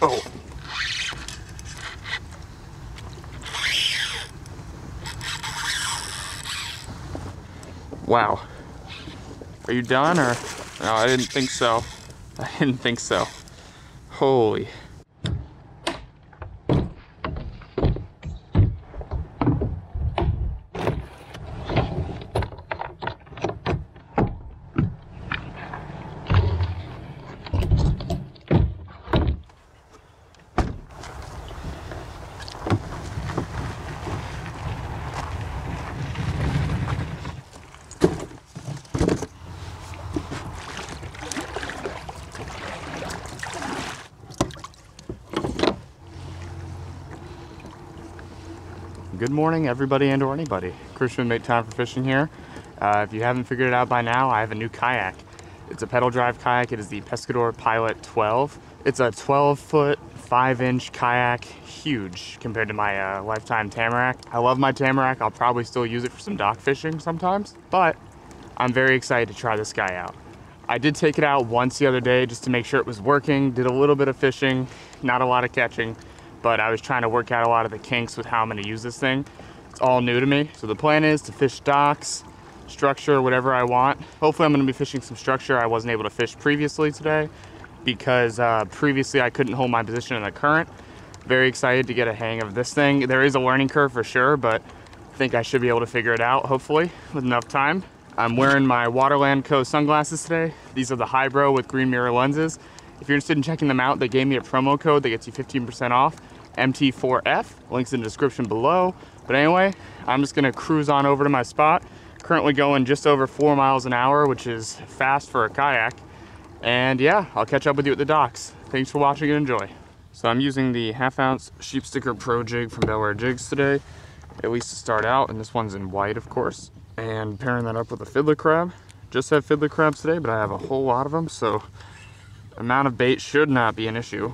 Oh. Wow. Are you done or? No, I didn't think so. I didn't think so. Holy. Good morning, everybody and or anybody. Christian Make Time for Fishing here. Uh, if you haven't figured it out by now, I have a new kayak. It's a pedal drive kayak. It is the Pescador Pilot 12. It's a 12 foot, 5 inch kayak, huge compared to my uh, lifetime Tamarack. I love my Tamarack. I'll probably still use it for some dock fishing sometimes, but I'm very excited to try this guy out. I did take it out once the other day just to make sure it was working, did a little bit of fishing, not a lot of catching but I was trying to work out a lot of the kinks with how I'm gonna use this thing. It's all new to me. So the plan is to fish docks, structure, whatever I want. Hopefully I'm gonna be fishing some structure I wasn't able to fish previously today because uh, previously I couldn't hold my position in the current. Very excited to get a hang of this thing. There is a learning curve for sure, but I think I should be able to figure it out, hopefully, with enough time. I'm wearing my Waterland Co. sunglasses today. These are the Hybro with green mirror lenses. If you're interested in checking them out, they gave me a promo code that gets you 15% off. MT4F. Links in the description below. But anyway, I'm just gonna cruise on over to my spot. Currently going just over four miles an hour, which is fast for a kayak. And yeah, I'll catch up with you at the docks. Thanks for watching and enjoy. So I'm using the half ounce sheep sticker pro jig from Bellaire Jigs today, at least to start out. And this one's in white, of course. And pairing that up with a fiddler crab. Just have fiddler crabs today, but I have a whole lot of them. So amount of bait should not be an issue.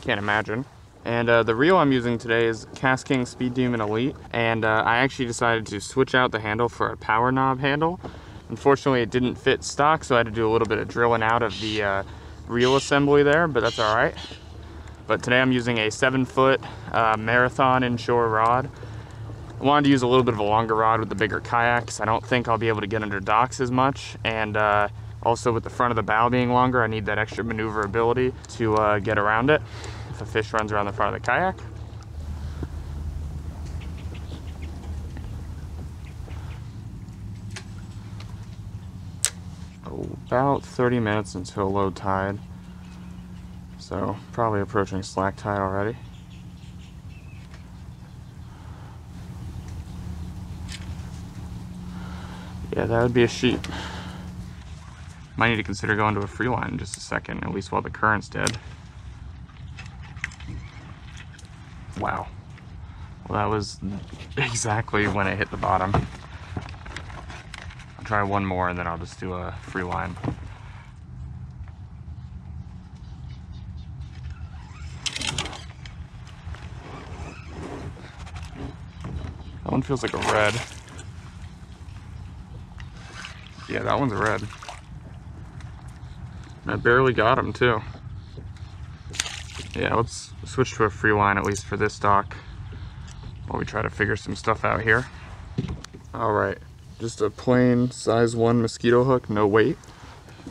Can't imagine. And uh, the reel I'm using today is KastKing Speed Demon Elite. And uh, I actually decided to switch out the handle for a power knob handle. Unfortunately, it didn't fit stock, so I had to do a little bit of drilling out of the uh, reel assembly there, but that's all right. But today I'm using a seven foot uh, Marathon inshore rod. I wanted to use a little bit of a longer rod with the bigger kayaks. I don't think I'll be able to get under docks as much. And uh, also with the front of the bow being longer, I need that extra maneuverability to uh, get around it if a fish runs around the front of the kayak. About 30 minutes until low tide. So probably approaching slack tide already. Yeah, that would be a sheep. Might need to consider going to a free line in just a second, at least while the current's dead. Wow. Well, that was exactly when it hit the bottom. I'll try one more and then I'll just do a free line. That one feels like a red. Yeah, that one's a red. I barely got him too yeah, let's switch to a free line at least for this dock while we try to figure some stuff out here. All right, just a plain size one mosquito hook, no weight.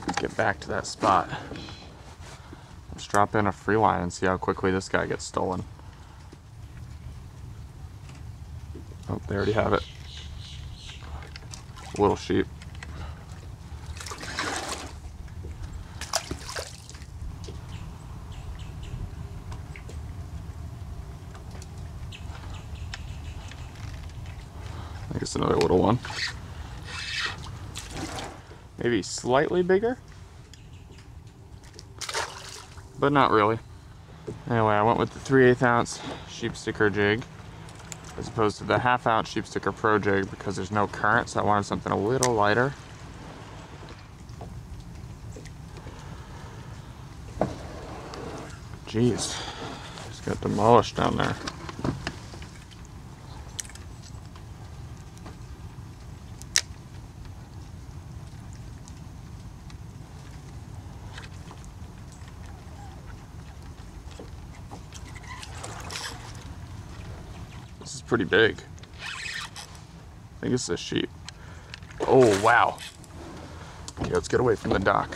Let's get back to that spot. Let's drop in a free line and see how quickly this guy gets stolen. Oh, they already have it. Little sheep. Another little one. Maybe slightly bigger, but not really. Anyway, I went with the 3 8 ounce sheep sticker jig as opposed to the half ounce sheep sticker pro jig because there's no current, so I wanted something a little lighter. Jeez, just got demolished down there. Pretty big. I think it's a sheep. Oh, wow. Okay, let's get away from the dock.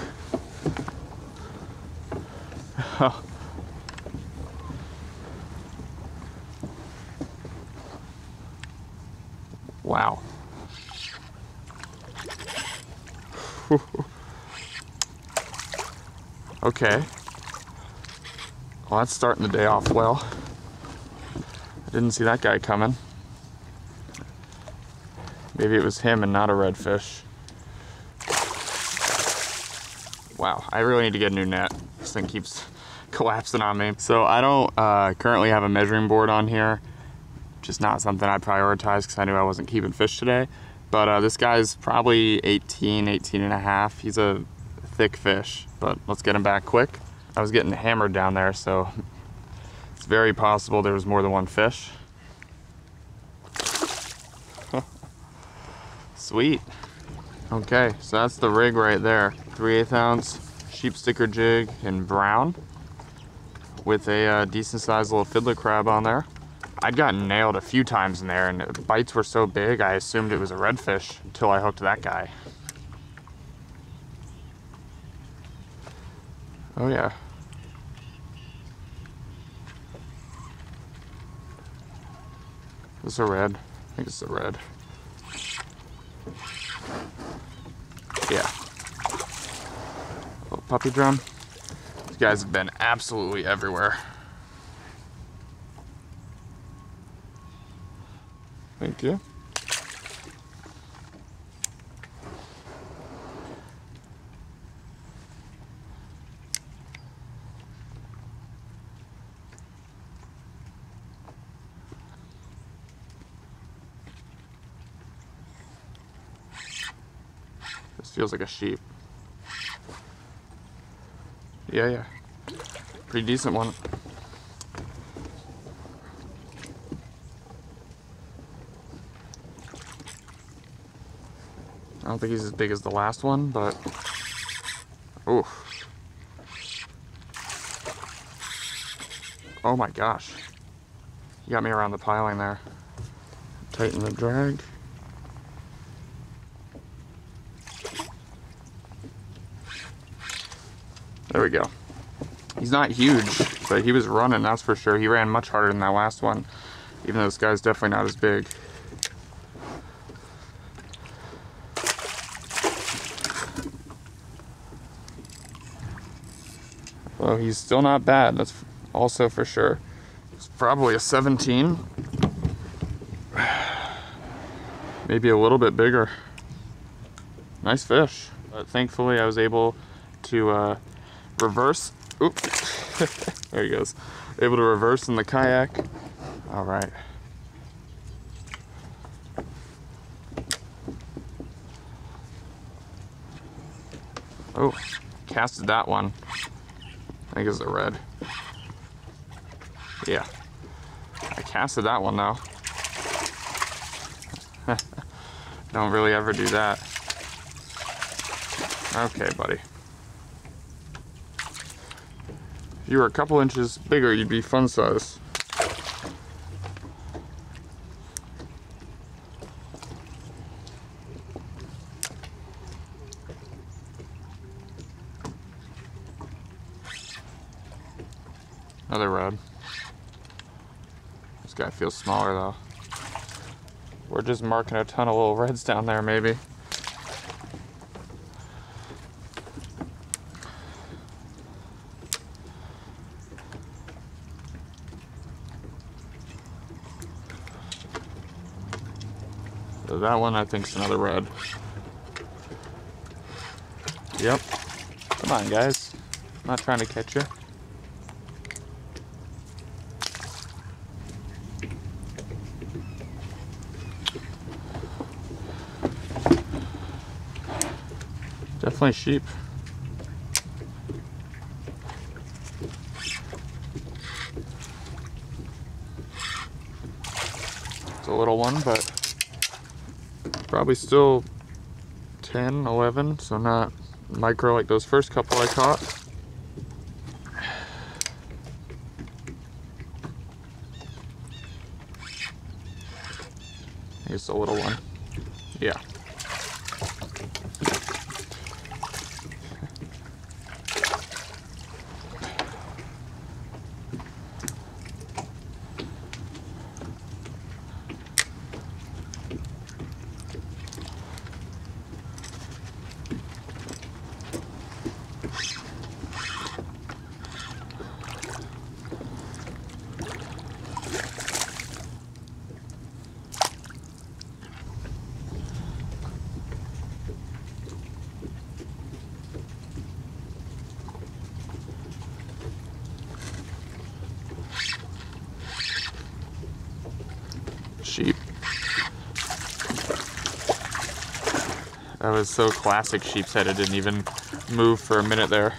wow. okay. Well, that's starting the day off well. I didn't see that guy coming. Maybe it was him and not a redfish. Wow, I really need to get a new net. This thing keeps collapsing on me. So I don't uh, currently have a measuring board on here. Just not something I prioritize because I knew I wasn't keeping fish today. But uh, this guy's probably 18, 18 and a half. He's a thick fish, but let's get him back quick. I was getting hammered down there, so it's very possible there was more than one fish. Sweet. Okay, so that's the rig right there. 3 8 ounce sheep sticker jig in brown with a uh, decent sized little fiddler crab on there. I'd gotten nailed a few times in there and the bites were so big I assumed it was a redfish until I hooked that guy. Oh yeah. Is this a red? I think it's a red. Yeah. Little puppy drum. These guys have been absolutely everywhere. Thank you. This feels like a sheep. Yeah, yeah. Pretty decent one. I don't think he's as big as the last one, but... Oof. Oh my gosh. You got me around the piling there. Tighten the drag. There we go. He's not huge, but he was running, that's for sure. He ran much harder than that last one, even though this guy's definitely not as big. Well, he's still not bad, that's also for sure. It's probably a 17. Maybe a little bit bigger. Nice fish. But thankfully I was able to uh, reverse. Oop. there he goes. Able to reverse in the kayak. All right. Oh, casted that one. I think it's a red. Yeah. I casted that one though. Don't really ever do that. Okay, buddy. You were a couple inches bigger, you'd be fun size. Another red. This guy feels smaller though. We're just marking a ton of little reds down there maybe. So that one I think is another red. Yep. Come on guys. I'm not trying to catch you. Definitely sheep. It's a little one, but probably still 10, 11, so not micro like those first couple I caught. Here's a little one. Yeah. sheep. That was so classic sheep's head, it didn't even move for a minute there.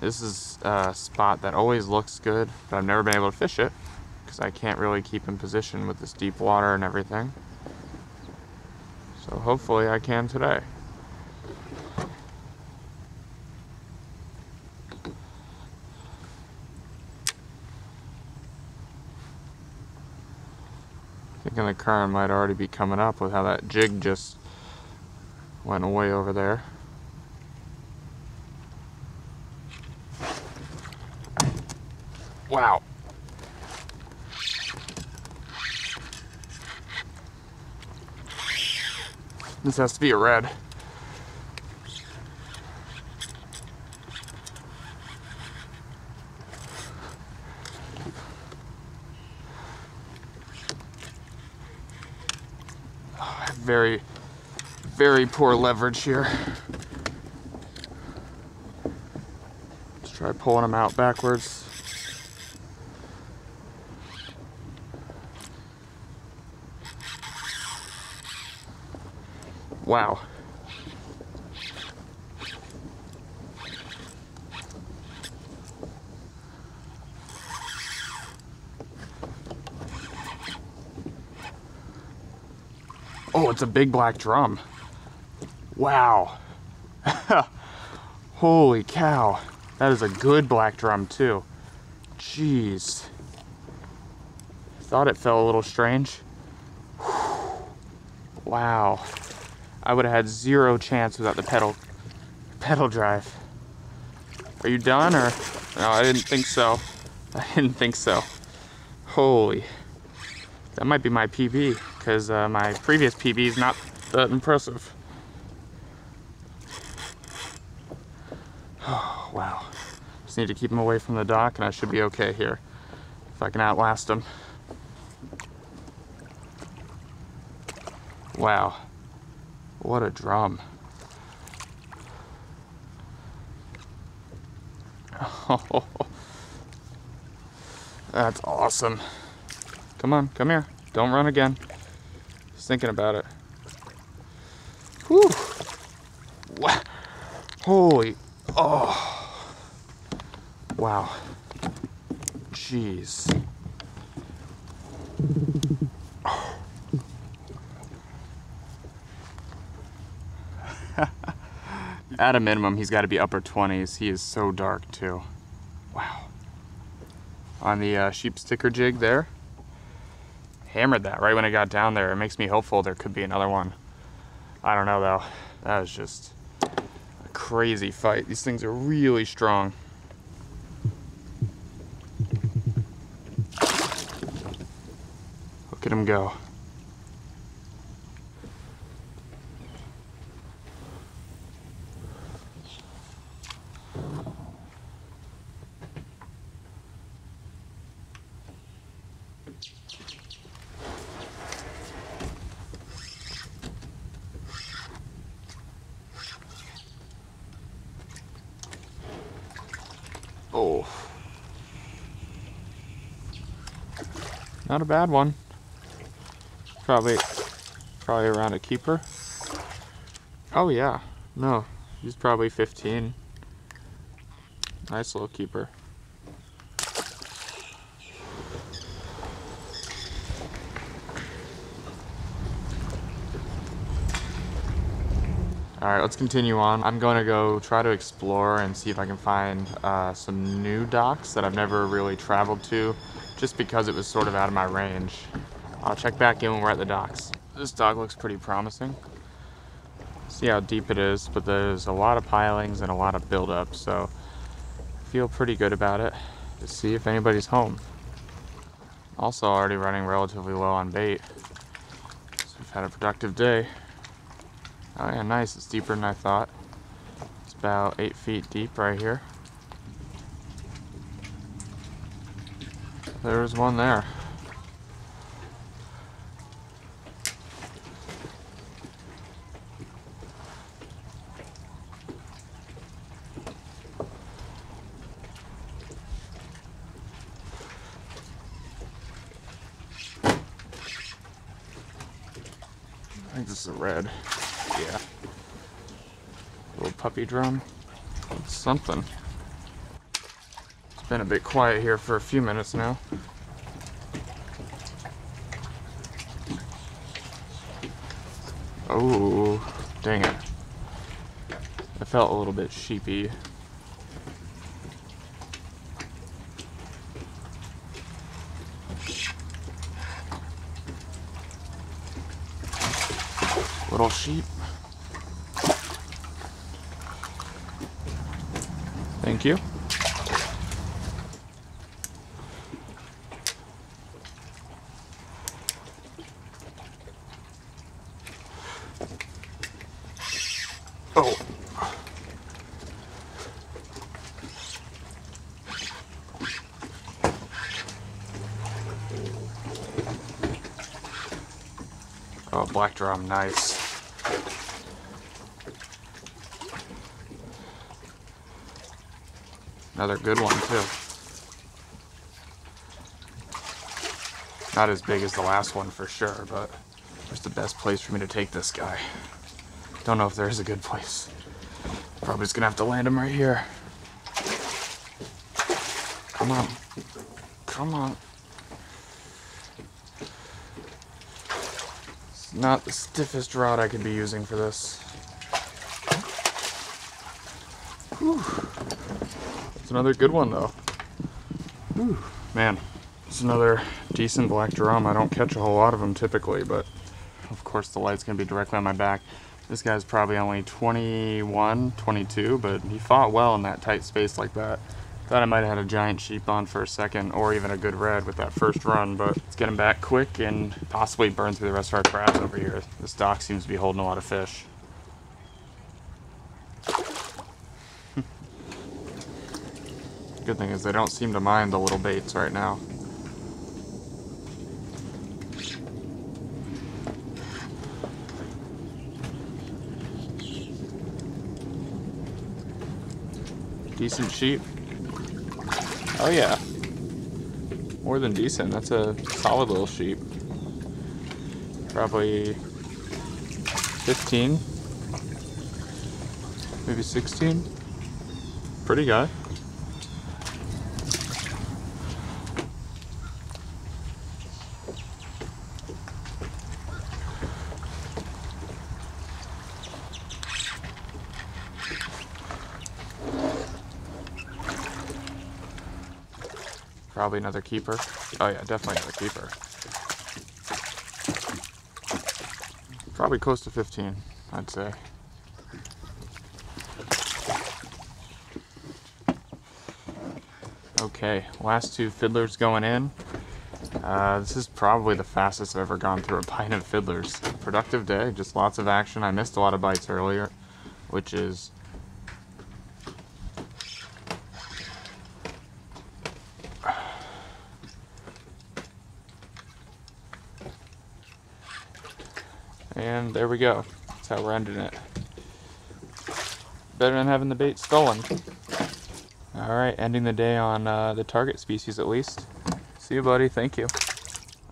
This is a spot that always looks good, but I've never been able to fish it because I can't really keep in position with this deep water and everything. So hopefully I can today. Thinking the current might already be coming up with how that jig just went away over there. Wow. This has to be a red. Very, very poor leverage here. Let's try pulling them out backwards. Wow. It's a big black drum. Wow. Holy cow. That is a good black drum too. Jeez. Thought it felt a little strange. Wow. I would have had zero chance without the pedal pedal drive. Are you done or? No, I didn't think so. I didn't think so. Holy. That might be my PB, because uh, my previous PB is not that impressive. Oh, wow. Just need to keep him away from the dock and I should be okay here. If I can outlast him. Wow. What a drum. That's awesome. Come on, come here. Don't run again. Thinking about it. Whew. Holy. Oh. Wow. Jeez. At a minimum, he's got to be upper 20s. He is so dark, too. Wow. On the uh, sheep sticker jig there, hammered that right when I got down there. It makes me hopeful there could be another one. I don't know though. That was just a crazy fight. These things are really strong. Look at him go. Not a bad one. Probably, probably around a keeper. Oh yeah, no, he's probably 15. Nice little keeper. All right, let's continue on. I'm going to go try to explore and see if I can find uh, some new docks that I've never really traveled to just because it was sort of out of my range. I'll check back in when we're at the docks. This dock looks pretty promising. See how deep it is, but there's a lot of pilings and a lot of buildup, so I feel pretty good about it. To see if anybody's home. Also already running relatively low on bait. So we've had a productive day. Oh yeah, nice. It's deeper than I thought. It's about eight feet deep right here. There's one there. I think this is a red. Yeah. Little puppy drum. It's something. Been a bit quiet here for a few minutes now. Oh, dang it. I felt a little bit sheepy. Little sheep. Thank you. Oh. Oh, black drum, nice. Another good one, too. Not as big as the last one for sure, but it's the best place for me to take this guy? I don't know if there is a good place. Probably just gonna have to land him right here. Come on. Come on. It's not the stiffest rod I could be using for this. Whew. It's another good one though. Whew. Man, it's another decent black drum. I don't catch a whole lot of them typically, but of course the light's gonna be directly on my back. This guy's probably only 21, 22, but he fought well in that tight space like that. Thought I might have had a giant sheep on for a second, or even a good red with that first run, but let's get him back quick and possibly burn through the rest of our crabs over here. This dock seems to be holding a lot of fish. Good thing is they don't seem to mind the little baits right now. Decent sheep. Oh yeah. More than decent. That's a solid little sheep. Probably 15. Maybe 16. Pretty guy. Probably another keeper. Oh yeah, definitely another keeper. Probably close to 15, I'd say. Okay, last two fiddlers going in. Uh, this is probably the fastest I've ever gone through a pint of fiddlers. Productive day, just lots of action. I missed a lot of bites earlier, which is And there we go. That's how we're ending it. Better than having the bait stolen. Alright, ending the day on uh, the target species at least. See you, buddy. Thank you.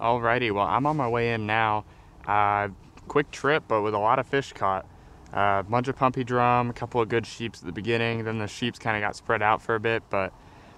Alrighty, well, I'm on my way in now. Uh, quick trip, but with a lot of fish caught. A uh, bunch of puppy drum, a couple of good sheeps at the beginning, then the sheeps kind of got spread out for a bit, but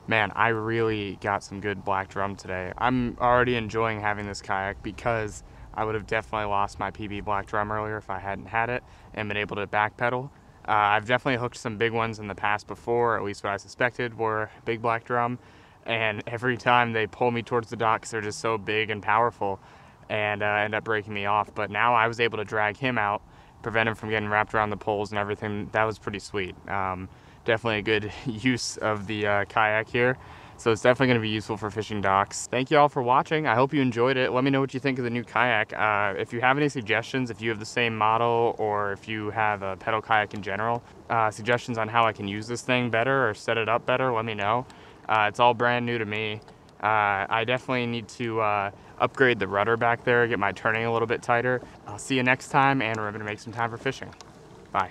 man, I really got some good black drum today. I'm already enjoying having this kayak because I would have definitely lost my PB black drum earlier if I hadn't had it and been able to backpedal. Uh, I've definitely hooked some big ones in the past before, at least what I suspected were big black drum. and every time they pull me towards the docks, they're just so big and powerful, and uh, end up breaking me off. But now I was able to drag him out, prevent him from getting wrapped around the poles and everything. That was pretty sweet. Um, definitely a good use of the uh, kayak here. So it's definitely going to be useful for fishing docks. Thank you all for watching. I hope you enjoyed it. Let me know what you think of the new kayak. Uh, if you have any suggestions, if you have the same model or if you have a pedal kayak in general, uh, suggestions on how I can use this thing better or set it up better, let me know. Uh, it's all brand new to me. Uh, I definitely need to uh, upgrade the rudder back there, get my turning a little bit tighter. I'll see you next time and remember to make some time for fishing. Bye.